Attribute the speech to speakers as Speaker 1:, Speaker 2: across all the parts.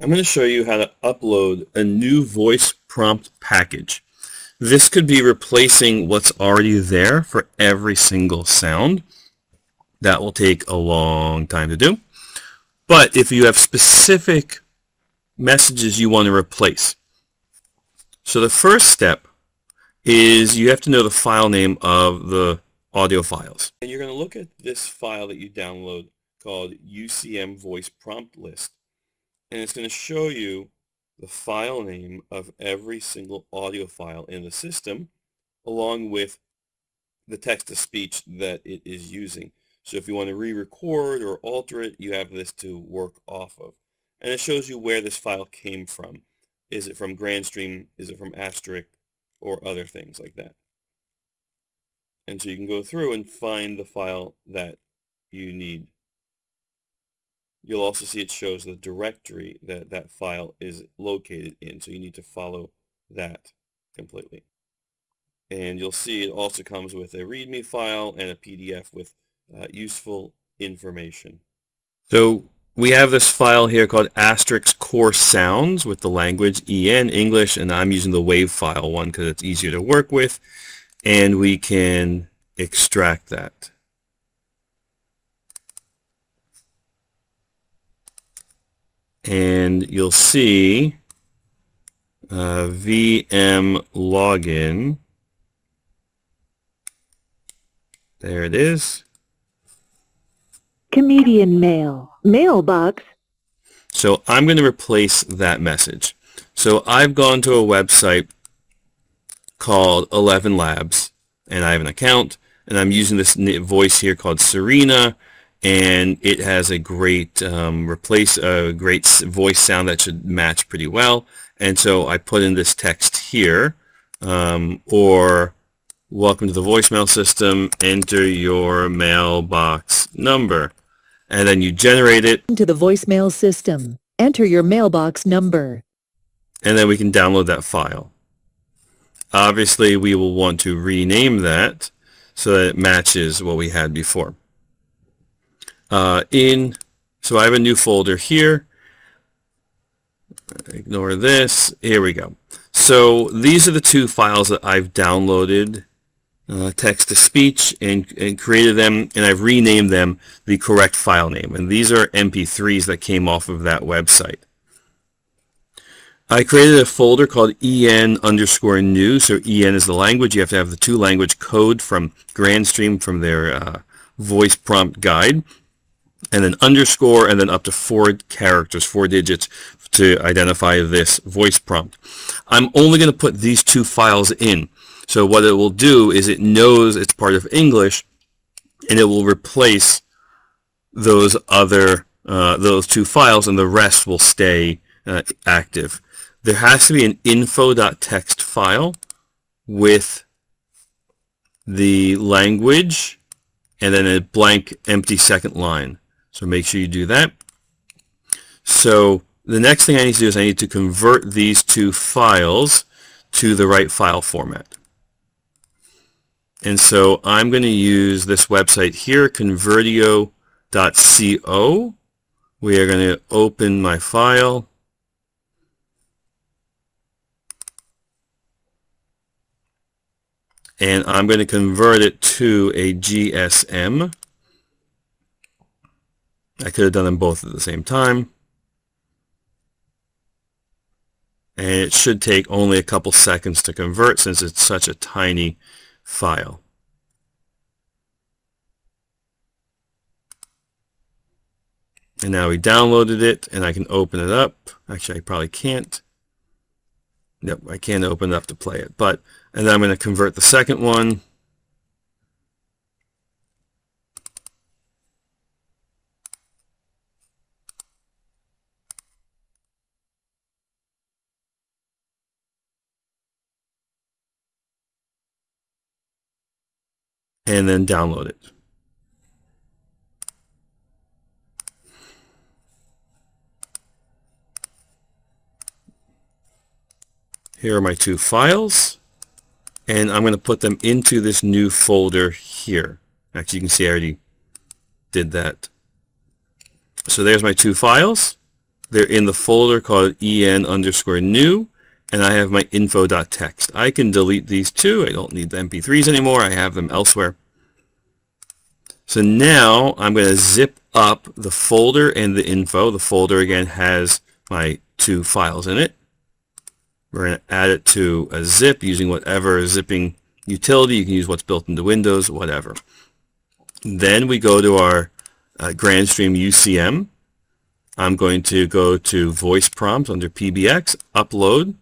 Speaker 1: I'm going to show you how to upload a new voice prompt package. This could be replacing what's already there for every single sound. That will take a long time to do. But if you have specific messages you want to replace, so the first step is you have to know the file name of the audio files. And you're going to look at this file that you download called UCM Voice Prompt List. And it's going to show you the file name of every single audio file in the system along with the text-to-speech that it is using. So if you want to re-record or alter it, you have this to work off of. And it shows you where this file came from. Is it from Grandstream? Is it from Asterisk? Or other things like that. And so you can go through and find the file that you need. You'll also see it shows the directory that that file is located in. So you need to follow that completely. And you'll see it also comes with a README file and a PDF with uh, useful information. So we have this file here called Asterisk Core Sounds with the language EN, English, and I'm using the WAV file one because it's easier to work with. And we can extract that. And you'll see uh, VM login. There it is.
Speaker 2: Comedian mail. Mailbox.
Speaker 1: So I'm going to replace that message. So I've gone to a website called ElevenLabs and I have an account and I'm using this voice here called Serena and it has a great um, replace a great voice sound that should match pretty well and so I put in this text here um, or welcome to the voicemail system enter your mailbox number and then you generate it.
Speaker 2: To the voicemail system. Enter your mailbox number.
Speaker 1: And then we can download that file. Obviously, we will want to rename that so that it matches what we had before. Uh, in, so I have a new folder here. Ignore this. Here we go. So these are the two files that I've downloaded uh, text-to-speech and, and created them and I've renamed them the correct file name and these are MP3s that came off of that website. I created a folder called en underscore new so en is the language you have to have the two language code from Grandstream from their uh, voice prompt guide and then underscore and then up to four characters four digits to identify this voice prompt. I'm only going to put these two files in so what it will do is it knows it's part of English and it will replace those other uh, those two files and the rest will stay uh, active. There has to be an info.txt file with the language and then a blank empty second line. So make sure you do that. So the next thing I need to do is I need to convert these two files to the right file format. And so I'm going to use this website here, convertio.co. We are going to open my file. And I'm going to convert it to a GSM. I could have done them both at the same time. And it should take only a couple seconds to convert since it's such a tiny file. And now we downloaded it and I can open it up. Actually, I probably can't. Nope, I can't open it up to play it. But, and then I'm going to convert the second one. And then download it. Here are my two files and I'm going to put them into this new folder here. Actually, you can see I already did that. So there's my two files. They're in the folder called en underscore new, and I have my info.txt. I can delete these two. I don't need the MP3s anymore. I have them elsewhere. So now I'm going to zip up the folder and the info. The folder again has my two files in it. We're going to add it to a zip using whatever zipping utility. You can use what's built into Windows, whatever. Then we go to our uh, Grandstream UCM. I'm going to go to voice prompts under PBX, upload.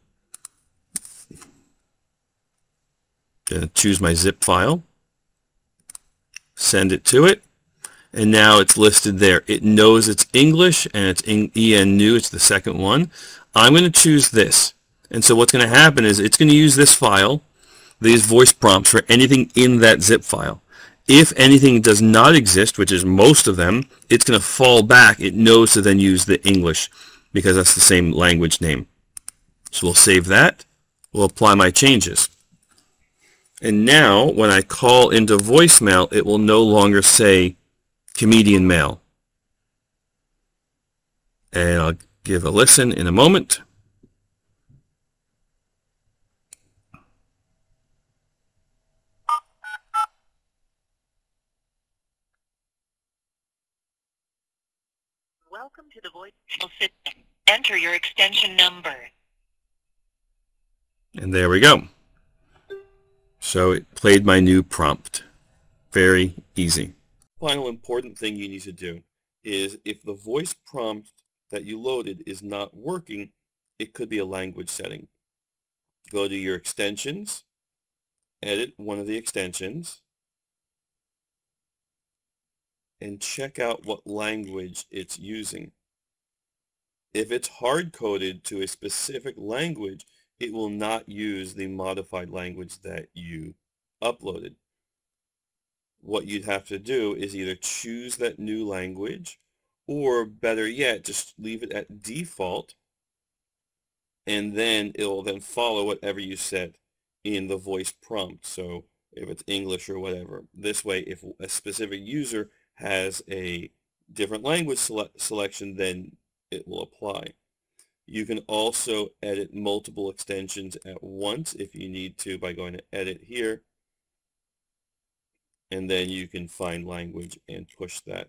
Speaker 1: Going to choose my zip file, send it to it, and now it's listed there. It knows it's English and it's EN new, it's the second one. I'm going to choose this. And so what's going to happen is it's going to use this file, these voice prompts for anything in that zip file. If anything does not exist, which is most of them, it's going to fall back. It knows to then use the English because that's the same language name. So we'll save that. We'll apply my changes. And now when I call into voicemail, it will no longer say comedian mail. And I'll give a listen in a moment.
Speaker 3: Welcome to the voicemail system. Enter your extension number.
Speaker 1: And there we go. So it played my new prompt. Very easy. Final important thing you need to do is if the voice prompt that you loaded is not working, it could be a language setting. Go to your extensions, edit one of the extensions, and check out what language it's using. If it's hard-coded to a specific language, it will not use the modified language that you uploaded. What you'd have to do is either choose that new language or better yet, just leave it at default and then it will then follow whatever you set in the voice prompt. So if it's English or whatever. This way, if a specific user has a different language sele selection, then it will apply. You can also edit multiple extensions at once if you need to by going to edit here. And then you can find language and push that